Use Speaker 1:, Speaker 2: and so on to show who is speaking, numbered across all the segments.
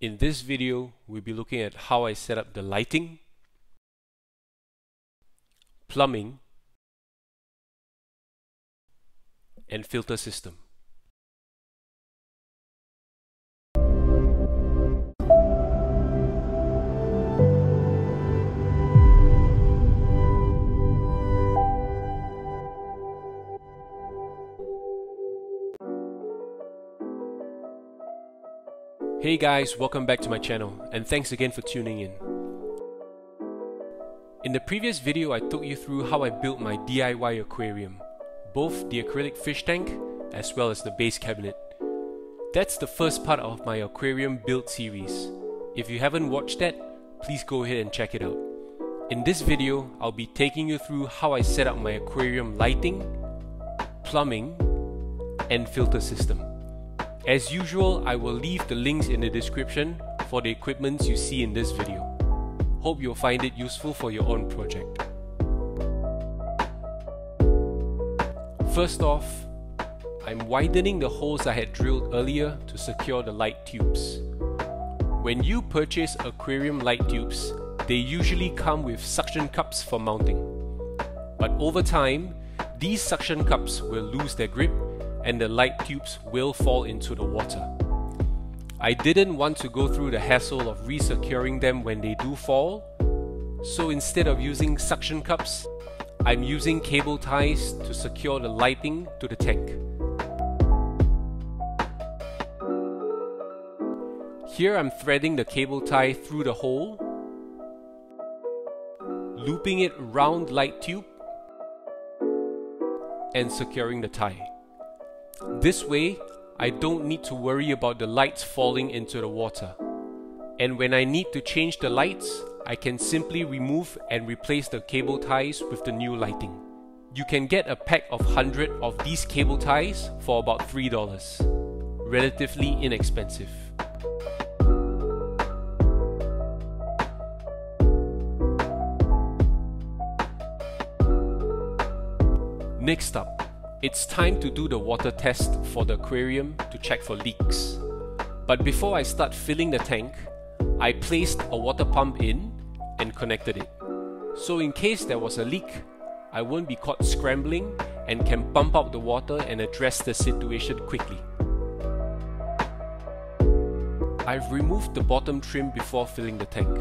Speaker 1: In this video, we'll be looking at how I set up the lighting, plumbing, and filter system. Hey guys, welcome back to my channel and thanks again for tuning in. In the previous video I took you through how I built my DIY aquarium, both the acrylic fish tank as well as the base cabinet. That's the first part of my aquarium build series. If you haven't watched that, please go ahead and check it out. In this video, I'll be taking you through how I set up my aquarium lighting, plumbing, and filter system. As usual, I will leave the links in the description for the equipments you see in this video. Hope you'll find it useful for your own project. First off, I'm widening the holes I had drilled earlier to secure the light tubes. When you purchase aquarium light tubes, they usually come with suction cups for mounting. But over time, these suction cups will lose their grip and the light tubes will fall into the water. I didn't want to go through the hassle of resecuring them when they do fall, so instead of using suction cups, I'm using cable ties to secure the lighting to the tank. Here I'm threading the cable tie through the hole, looping it round light tube, and securing the tie. This way, I don't need to worry about the lights falling into the water. And when I need to change the lights, I can simply remove and replace the cable ties with the new lighting. You can get a pack of 100 of these cable ties for about $3. Relatively inexpensive. Next up, it's time to do the water test for the aquarium to check for leaks. But before I start filling the tank, I placed a water pump in and connected it. So in case there was a leak, I won't be caught scrambling and can pump out the water and address the situation quickly. I've removed the bottom trim before filling the tank.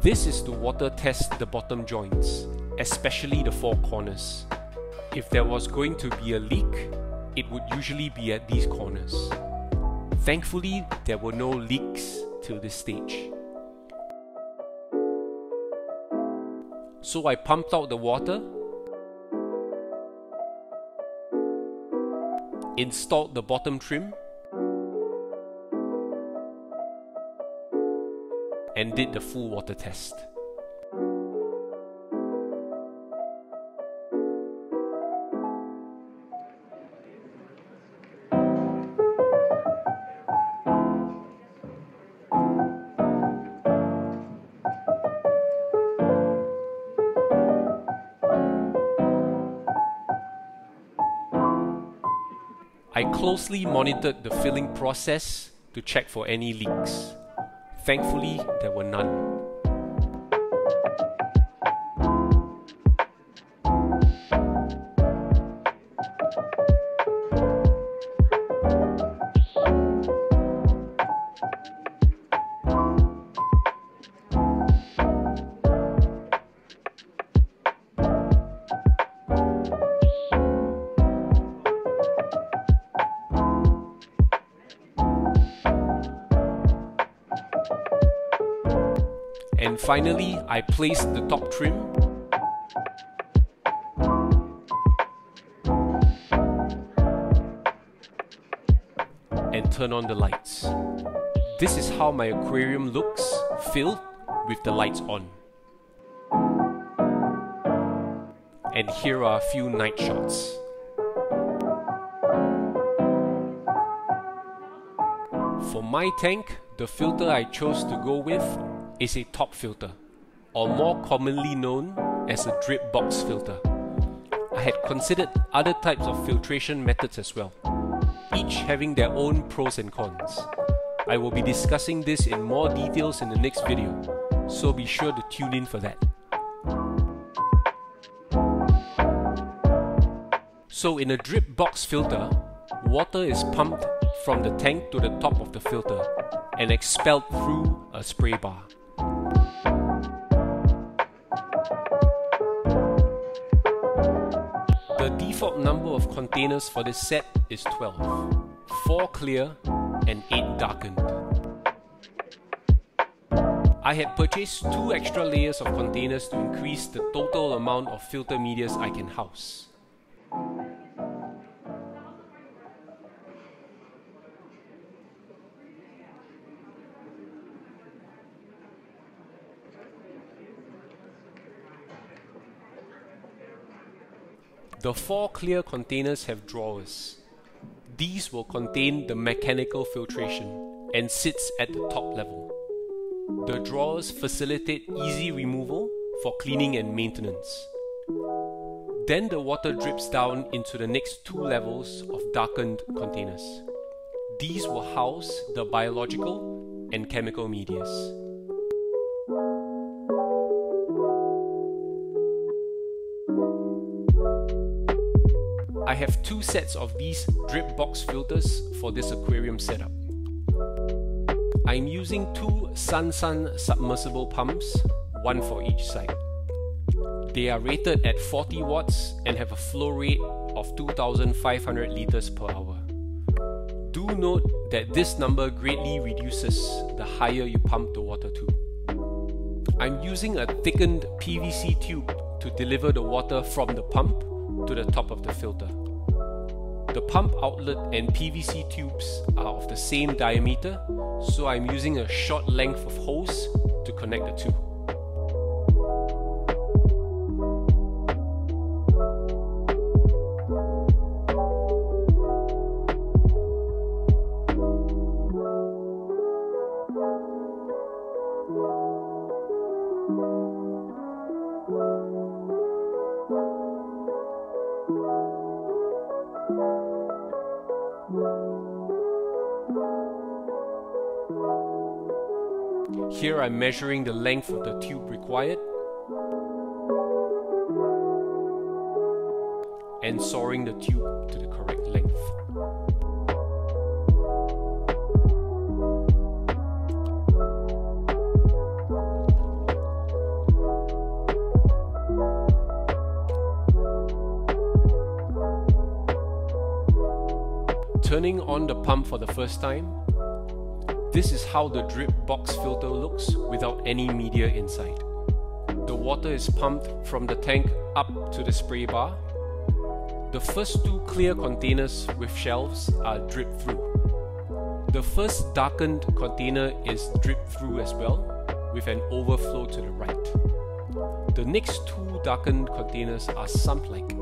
Speaker 1: This is to water test the bottom joints, especially the four corners. If there was going to be a leak, it would usually be at these corners. Thankfully, there were no leaks till this stage. So I pumped out the water, installed the bottom trim, and did the full water test. I closely monitored the filling process to check for any leaks. Thankfully, there were none. Finally, I placed the top trim. And turn on the lights. This is how my aquarium looks filled with the lights on. And here are a few night shots. For my tank, the filter I chose to go with is a top filter, or more commonly known as a drip box filter. I had considered other types of filtration methods as well, each having their own pros and cons. I will be discussing this in more details in the next video, so be sure to tune in for that. So in a drip box filter, water is pumped from the tank to the top of the filter and expelled through a spray bar. Default number of containers for this set is 12, 4 clear and 8 darkened. I had purchased two extra layers of containers to increase the total amount of filter medias I can house. The four clear containers have drawers. These will contain the mechanical filtration and sits at the top level. The drawers facilitate easy removal for cleaning and maintenance. Then the water drips down into the next two levels of darkened containers. These will house the biological and chemical medias. Have two sets of these drip box filters for this aquarium setup. I'm using two Sunsun submersible pumps, one for each side. They are rated at 40 watts and have a flow rate of 2500 liters per hour. Do note that this number greatly reduces the higher you pump the water to. I'm using a thickened PVC tube to deliver the water from the pump to the top of the filter. The pump outlet and PVC tubes are of the same diameter, so I'm using a short length of hose to connect the two. Here I'm measuring the length of the tube required and sawing the tube to the correct length. Turning on the pump for the first time, this is how the drip box filter looks without any media inside. The water is pumped from the tank up to the spray bar. The first two clear containers with shelves are drip through. The first darkened container is drip through as well, with an overflow to the right. The next two darkened containers are sump-like.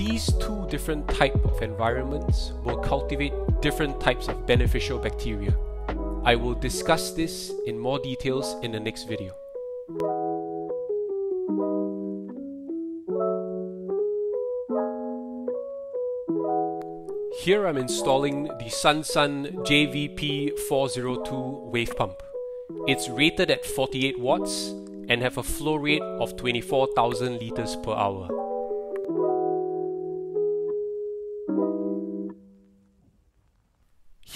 Speaker 1: These two different type of environments will cultivate different types of beneficial bacteria. I will discuss this in more details in the next video. Here I'm installing the Sunsun JVP402 wave pump. It's rated at 48 watts and have a flow rate of 24,000 liters per hour.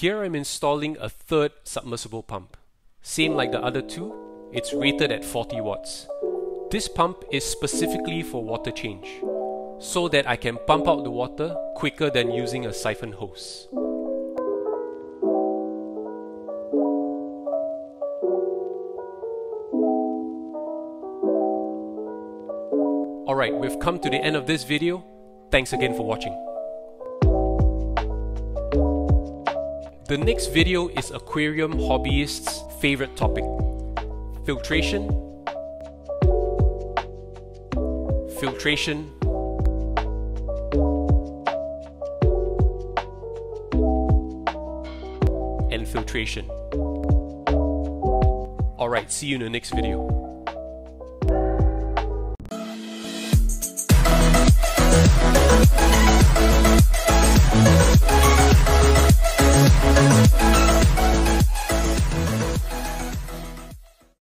Speaker 1: Here I'm installing a third submersible pump. Same like the other two, it's rated at 40 watts. This pump is specifically for water change, so that I can pump out the water quicker than using a siphon hose. Alright, we've come to the end of this video. Thanks again for watching. The next video is aquarium hobbyists' favorite topic filtration, filtration, and filtration. Alright, see you in the next video.